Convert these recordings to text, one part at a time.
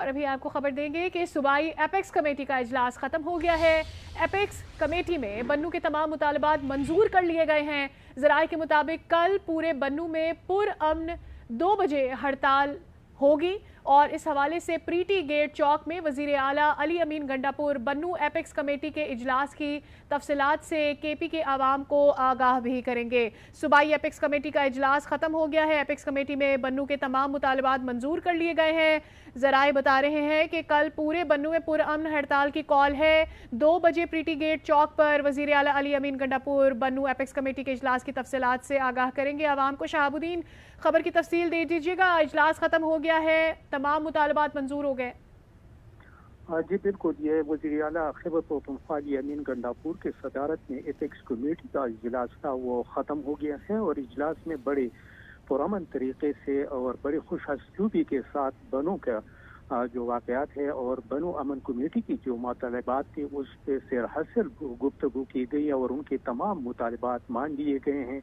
और अभी आपको खबर देंगे कि सूबाई एपेक्स कमेटी का इजलास खत्म हो गया है। एपेक्स कमेटी में बन्नू के तमाम मुतालबात मंजूर कर लिए गए हैं। जराए के मुताबिक कल पूरे बन्नू में पुरअमन दो बजे हड़ताल होगी। और इस हवाले से प्रीटी गेट चौक में वज़ीर आला अली अमीन गंडापुर बन्नू एपेक्स कमेटी के इजलास की तफसलत से के पी के आवाम को आगाह भी करेंगे। सूबाई एपेक्स कमेटी का इजलास ख़त्म हो गया है। एपेक्स कमेटी में बन्नू के तमाम मुतालबात मंजूर कर लिए गए हैं। जराए बता रहे हैं कि कल पूरे बन्नू में पुरअमन हड़ताल की कॉल है। दो बजे प्रीटी गेट चौक पर वज़ीर अला अली अमीन गंडापुर बन्नू एपेक्स कमेटी के इजलास की तफसलत से आगाह करेंगे। आवाम को शहाबुद्दीन खबर की तफसील दे दीजिएगा। इजलास ख़त्म हो गया है। तमाम मुतालबात मंजूर हो गए। हाँ जी, बिल्कुल। ये वजी अला खैबर पख्तनख्वा अमीन गंडापुर के सदारत में एपेक्स कमेटी का इजलास था, वो ख़त्म हो गया है और इजलास में बड़े पुरमन तरीके से और बड़ी खुश हसलूबी के साथ बनों का जो वाकयात है और बनो अमन कमेटी की जो मुतालबात थी, उस पर सैर हासिल गुफ्तु की गई और उनके तमाम मुतालबात मान लिए गए हैं।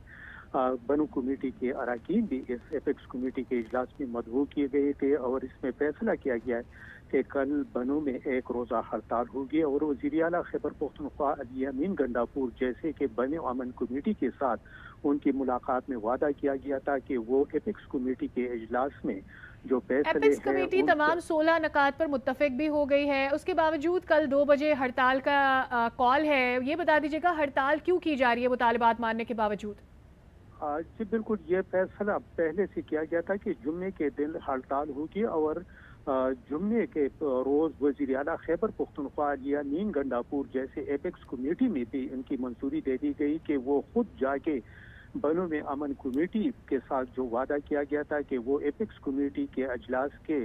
बनो कमेटी के अरकान भी इस एपेक्स कमेटी के इजलास में मदबू किए गए थे और इसमें फैसला किया गया है कि कल बनो में एक रोज़ा हड़ताल होगी और वजी अला खैबर पख्तनख्वा अली अमीन गंडापुर जैसे कि बने अमन कमेटी के साथ उनकी मुलाकात में वादा किया गया था कि वो एपेक्स कमेटी के इजलास में जो फैसले कमेटी तमाम सोलह नकात पर मुतफिक भी हो गई है। उसके बावजूद कल दो बजे हड़ताल का कॉल है। ये बता दीजिएगा हड़ताल क्यों की जा रही है मुतालबात मानने के बावजूद? जी, बिल्कुल, ये फैसला पहले से किया गया था कि जुम्मे के दिन हड़ताल होगी और जुम्मे के रोज वज़ीर अला खैबर पुख्तनख्वा या नीन गंडापुर जैसे एपेक्स कमेटी में भी इनकी मंजूरी दे दी गई कि वो खुद जाके बनों में अमन कमेटी के साथ जो वादा किया गया था कि वो एपेक्स कमेटी के अजलास के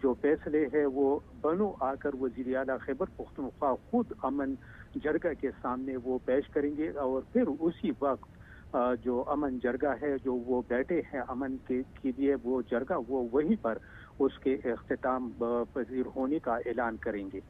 जो फैसले है, वो बनो आकर वज़ीर अला खैबर पुख्तनख्वा खुद अमन जरगा के सामने वो पेश करेंगे और फिर उसी वक्त जो अमन जरगा है जो वो बैठे हैं अमन के, के लिए वो जरगा वो वहीं पर उसके अख्ताम पजीर होने का ऐलान करेंगे।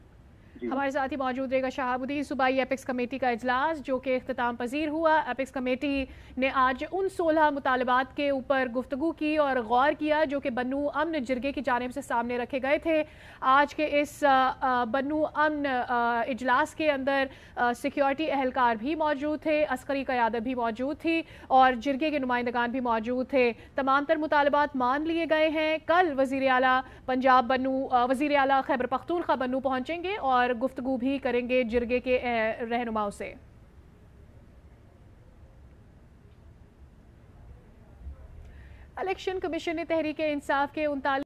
हमारे साथ ही मौजूद रहेगा शहाबुद्दीन सूबाई, एपिक्स कमेटी का इजलास, जो कि अख्ताम पजीर हुआ। एपिक्स कमेटी ने आज उन सोलह मुतालबात के ऊपर गुफ्तु की और गौर किया, जो कि बनु अमन जिरगे की जानब से सामने रखे गए थे। आज के इस बनु अमन इजलास के अंदर सिक्योरिटी अहलकार भी मौजूद थे, अस्करी क्यादत भी मौजूद थी और जिरगे के नुमाइंदगान भी मौजूद थे। तमाम तर मुतालबात मान लिए गए हैं। कल वज़ी अला पंजाब बन्नू वज़ीर अला खैबर पख्तूनखा बन्नू पहुँचेंगे और और गुफ्तगु भी करेंगे जिरगे के रहनुमाओं से। इलेक्शन कमीशन ने तहरीक इंसाफ के उनतालीस